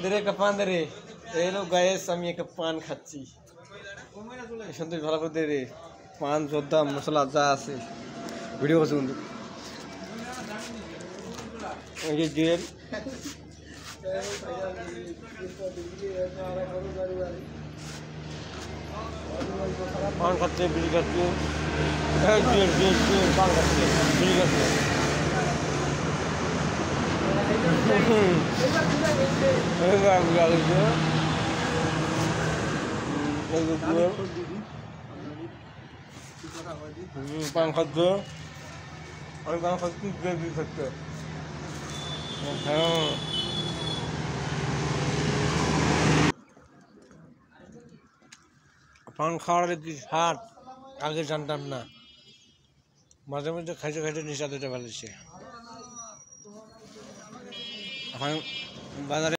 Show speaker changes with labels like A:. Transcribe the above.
A: দে একটা পান দে রে এই লোক গায়ে আমি একটা পান খাচ্ছি সন্তোষ ভালো করে দে রে পান জর্দা মশলা যা আছে ভিডিও করছে কিন্তু এই যে জেল পান খাচ্ছে বিড়ি খাচ্ছে এই জেল জেল জেল পান খাচ্ছে বিড়ি খাচ্ছে পান খাচ্ছে আমি পান কি আগে জানতাম না মাঝে মাঝে খাইতে খাইতে নিশা দিতে ফেলেছে এখন বাজারে